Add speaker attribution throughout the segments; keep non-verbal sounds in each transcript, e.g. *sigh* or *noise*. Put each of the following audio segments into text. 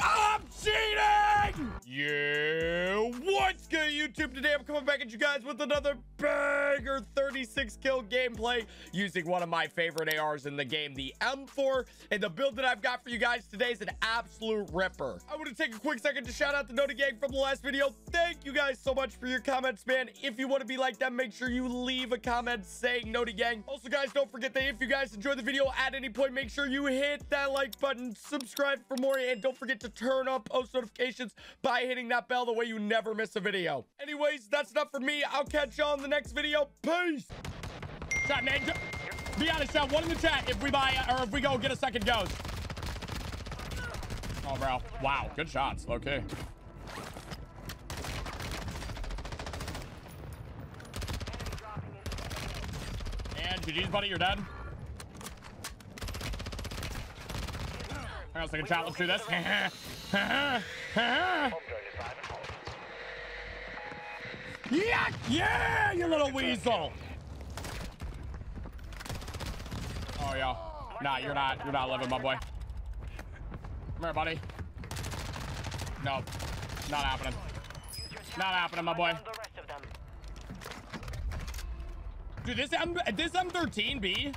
Speaker 1: I'm cheating! Yeah, YouTube? Today I'm coming back at you guys with another banger 36 kill gameplay using one of my favorite ARs in the game, the M4. And the build that I've got for you guys today is an absolute ripper. I want to take a quick second to shout out the Noti Gang from the last video. Thank you guys so much for your comments, man. If you want to be like them, make sure you leave a comment saying Noti Gang. Also, guys, don't forget that if you guys enjoyed the video at any point, make sure you hit that like button, subscribe for more, and don't forget to turn on post notifications by hitting that bell the way you never miss a video. Anyways, that's enough for me. I'll catch y'all in the next video. Peace. Chat, man. Be honest, chat. One in the chat if we buy or if we go get a second ghost. Oh, bro. Wow. Good shots. Okay. And GG's, buddy. You're dead. Hang on a second, chat. Let's do this. *laughs* *laughs* yeah, yeah, you little weasel. Oh yeah. Nah, you're not. You're not living, my boy. Come here, buddy. No, Not happening. Not happening, my boy. Dude, this M this M13B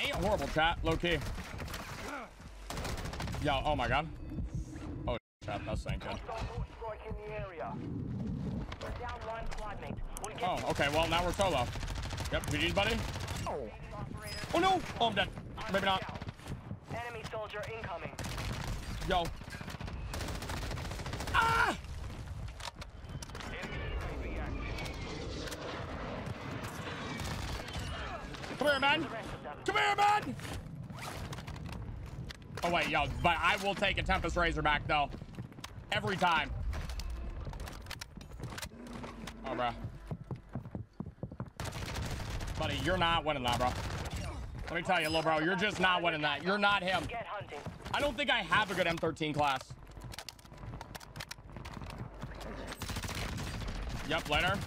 Speaker 1: ain't horrible, chat. Low key. Yo, oh my god. Oh, chat, that's ain't good.
Speaker 2: Strike in the area. We're down one squad mate. We'll get
Speaker 1: Oh, okay. Well, now we're solo. Yep, GG's, buddy.
Speaker 2: operator.
Speaker 1: Oh no. Oh, I'm dead. Maybe not.
Speaker 2: Enemy soldier incoming.
Speaker 1: Yo. Ah! Come here, man.
Speaker 2: The rest of them.
Speaker 1: Come here, man. Oh wait, yo, but I will take a Tempus Razorback though, every time. Oh, bro. Buddy, you're not winning that, bro. Let me tell you, little bro, you're just not winning that. You're not him. I don't think I have a good M13 class. Yep, later.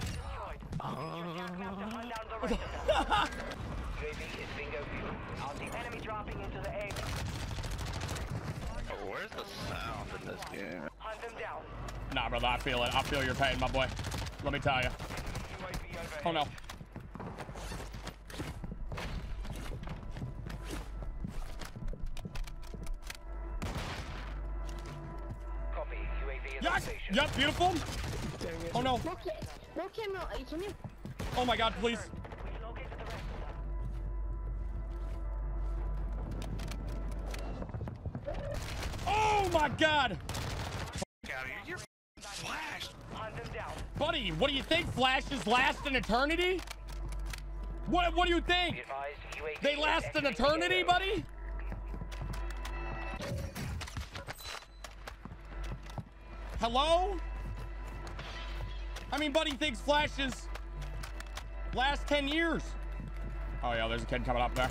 Speaker 2: Destroyed. *laughs* Use your tac map to hunt down the rest of oh, them. UAV is bingo fuel. Enemy dropping into the A.
Speaker 3: Where's the sound in this game?
Speaker 2: Hunt them down.
Speaker 1: Nah, brother, I feel it. I feel your pain, my boy. Let me tell you. Oh, no.
Speaker 2: Copy. UAV is
Speaker 1: Yes! Yep, beautiful. Oh, no.
Speaker 4: No cam, no camera. Are you coming?
Speaker 1: Oh, my God, please.
Speaker 2: We located the rest of them.
Speaker 1: Oh, my God.
Speaker 3: Out of here. You're flashed.
Speaker 2: Hunt them
Speaker 1: what do you think? Flashes last an eternity? What, what do you think? They last an eternity, buddy? Hello? I mean, buddy thinks flashes last 10 years. Oh, yeah, there's a kid coming up there.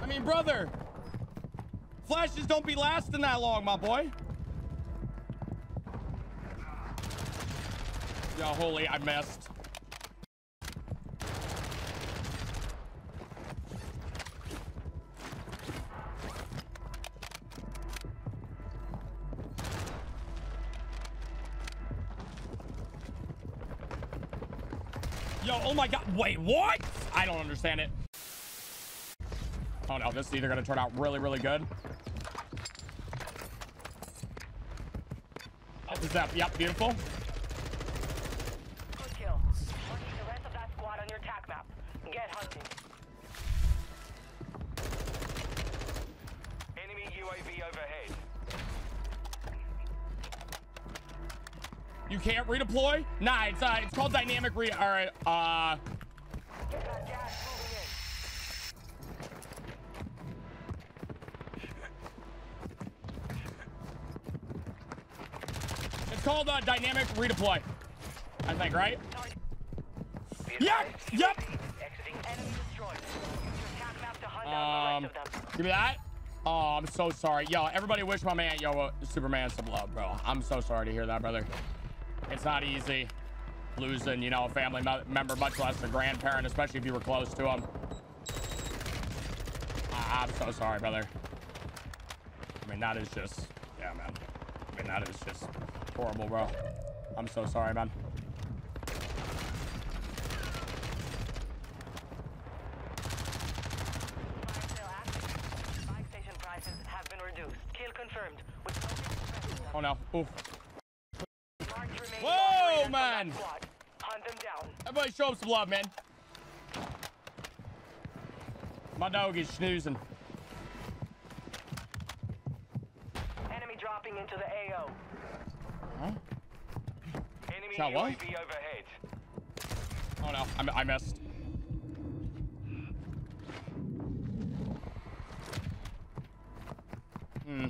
Speaker 1: I mean, brother, flashes don't be lasting that long, my boy. Yo, holy, I missed. Yo, oh my god, wait, what? I don't understand it. Oh no, this is either gonna turn out really, really good. Is that, yep, beautiful.
Speaker 2: Good kill. Marking the rest of that squad on your tac map. Get hunting. Enemy UAV overhead.
Speaker 1: You can't redeploy? Nah, it's uh, it's called dynamic re. All right, uh,
Speaker 2: Get that gas moving in.
Speaker 1: it's called uh, dynamic redeploy. I think, right?
Speaker 2: Be
Speaker 1: Yep, Um, give me that. Oh, I'm so sorry. Yo, everybody wish my man, yo, Superman some love, bro. I'm so sorry to hear that, brother. It's not easy. losing, you know, a family member, much less a grandparent, especially if you were close to. I- I'm so sorry, brother. I mean, that is just, yeah, man. I mean, that is just horrible, bro. I'm so sorry, man. Oh no. Oof. Whoa, man. Everybody show up some love, man. My dog is snoozing.
Speaker 2: Enemy dropping into the AO.
Speaker 1: Huh?
Speaker 5: Enemy
Speaker 1: Shot what?
Speaker 5: Overhead.
Speaker 1: Oh no, I, I missed. Hmm.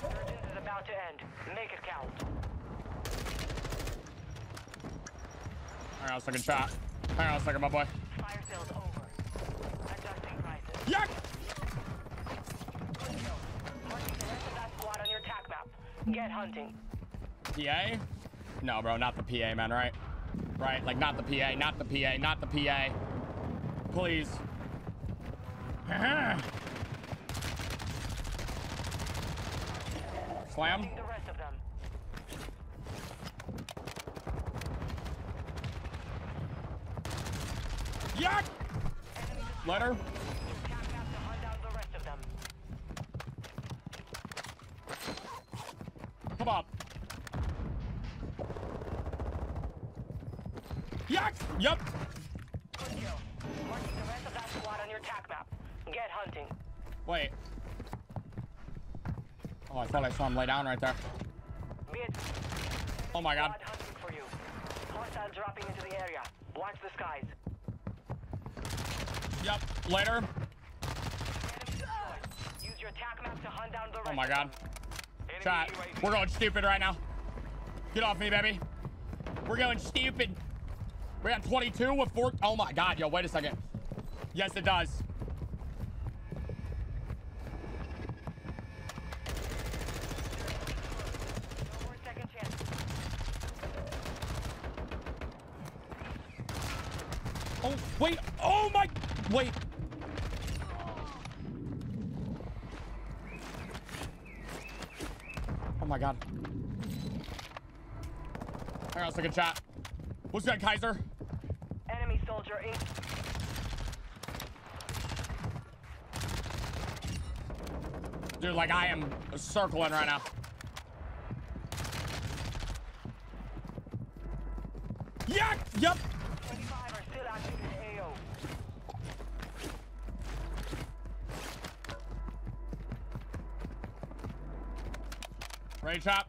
Speaker 2: Surgeons is about to end. Make it count.
Speaker 1: Hang on a second, chat. Hang on a second, my boy.
Speaker 2: Fire sale's over. Adjusting prices. Marking the rest of that squad on your tac map. Get hunting.
Speaker 1: PA? No, bro, not the PA, man, right? Right, like not the PA, not the PA, not the PA. Please. *clears throat* Slam.
Speaker 2: The rest of them.
Speaker 1: Yuck! Letter.
Speaker 2: Tac map to hunt down the rest of them.
Speaker 1: Come on. Yuck! Yup.
Speaker 2: Kill. Marking the rest of that squad on your tac map. Get hunting.
Speaker 1: Wait. Oh, I thought I saw him lay down right there. Oh my god.
Speaker 2: for you. Dropping into the area. Watch the skies.
Speaker 1: Yep. Later.
Speaker 2: Use your tac map to hunt down the
Speaker 1: Oh my god. Chat. We're going stupid right now. Get off me, baby. We're going stupid. We got 22 with four. Oh my god, yo, wait a second. Yes, it does. Oh, wait. Oh my. Wait. Oh my god. Hang on a second, chat. What's good, Kaiser? Dude, like I am circling right now. Yep.
Speaker 2: 25 are still active in AO.
Speaker 1: Ready, chop.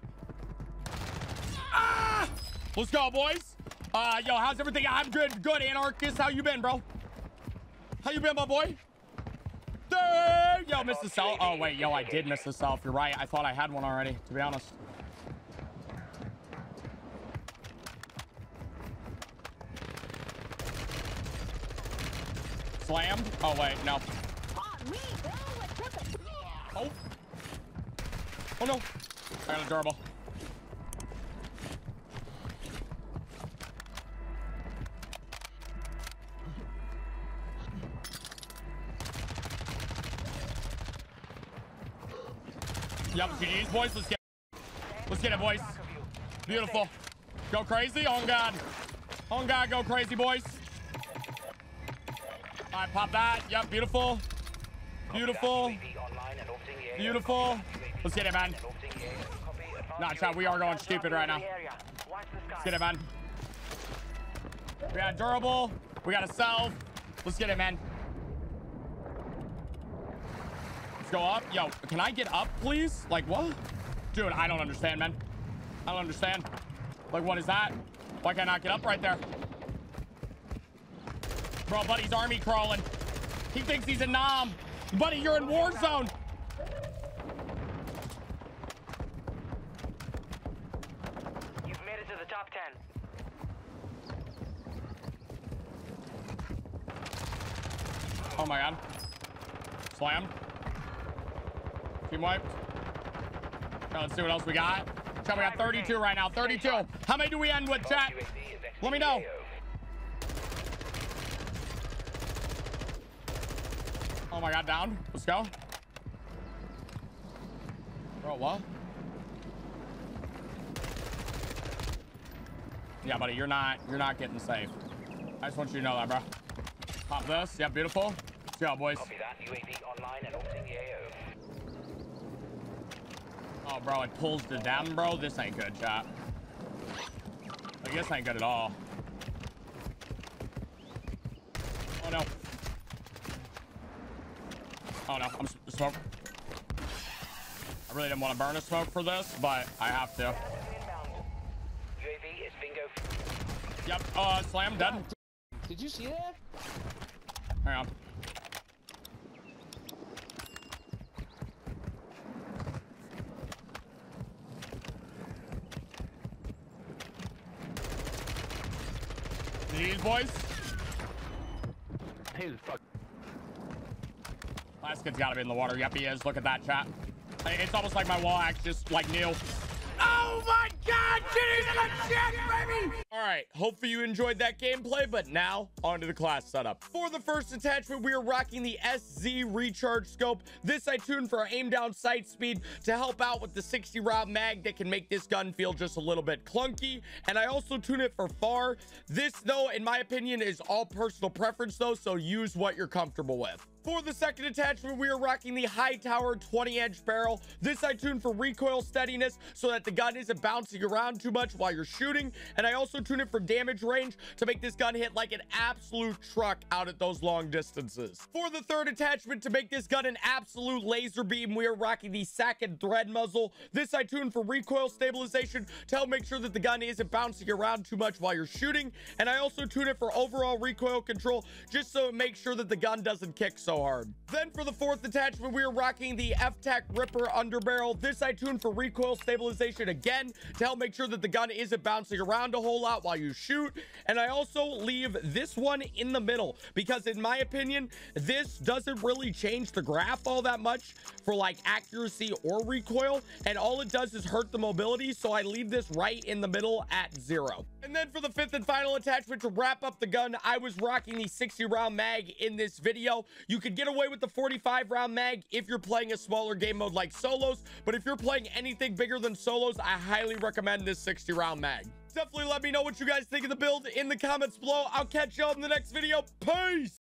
Speaker 1: Ah! Let's go, boys. Uh, yo, how's everything? I'm good. Good, Anarchist. How you been, bro? How you been, my boy? There. Yo, missed the self. Oh, wait. Yo, I did miss the self. You're right. I thought I had one already, to be honest. Slammed? Oh, wait. No. Oh. Oh, no. I got a durable. Yep, GG's, boys. Let's get it. Let's get it, boys. Beautiful. Go crazy. On God. On God, go crazy, boys. All right, pop that. Yep, beautiful. Beautiful. Beautiful. Let's get it, man. Nah, chat, we are going stupid right now. Let's get it, man. We got durable. We got a self. Let's get it, man. Let's go up. Yo, can I get up, please? Like, what? Dude, I don't understand, man. I don't understand. Like, what is that? Why can't I not get up right there? Bro, buddy's army crawling. He thinks he's a nom. Buddy, you're in war zone.
Speaker 2: You've made it to the top 10.
Speaker 1: Oh my god. Slammed. Team wiped. Okay, let's see what else we got. Chat, we got 32 right now. 32. How many do we end with, chat? Let me know. Oh my god, down. Let's go. Bro, what? Yeah, buddy, you're not you're not getting safe. I just want you to know that, bro. Pop this. Yeah, beautiful. Let's go, boys.
Speaker 2: Copy that. UAV online and orbiting the AO.
Speaker 1: Oh, bro, it pulls the down, bro. This ain't good, chat. Like, this ain't good at all. Oh, no. Oh, no. I'm s- smoke. I really didn't want to burn a smoke for this, but I have to.
Speaker 2: Inbound. UAV.
Speaker 1: Yep. Uh, slam, dead.
Speaker 6: Did you see that?
Speaker 1: Hang on. These boys.
Speaker 6: Hey, fuck.
Speaker 1: Last kid's got to be in the water. Yep, he is. Look at that chat. It's almost like my wall axe just like Neil. Right, hopefully you enjoyed that gameplay, but now on to the class setup. For the first attachment, we are rocking the SZ Recharge Scope. This I tuned for aim down sight speed to help out with the 60 round mag that can make this gun feel just a little bit clunky. And I also tune it for far. This though, in my opinion, is all personal preference though, so use what you're comfortable with. For the second attachment, we are rocking the High Tower 20 inch barrel. This I tune for recoil steadiness so that the gun isn't bouncing around too much while you're shooting. And I also tune it for damage range to make this gun hit like an absolute truck out at those long distances. For the third attachment, to make this gun an absolute laser beam, we are rocking the Sackett thread muzzle. This I tune for recoil stabilization to help make sure that the gun isn't bouncing around too much while you're shooting. And I also tune it for overall recoil control just so it makes sure that the gun doesn't kick so hard. Then for the fourth attachment, we are rocking the FTAC Ripper underbarrel. This I tune for recoil stabilization again to help make sure that the gun isn't bouncing around a whole lot while you shoot. And I also leave this one in the middle because in my opinion, this doesn't really change the graph all that much for like accuracy or recoil. And all it does is hurt the mobility. So I leave this right in the middle at zero. And then for the fifth and final attachment to wrap up the gun, I was rocking the 60 round mag in this video. You could get away with the 45 round mag if you're playing a smaller game mode like solos. But if you're playing anything bigger than solos, I highly recommend this 60 round mag. Definitely let me know what you guys think of the build in the comments below. I'll catch y'all in the next video. Peace!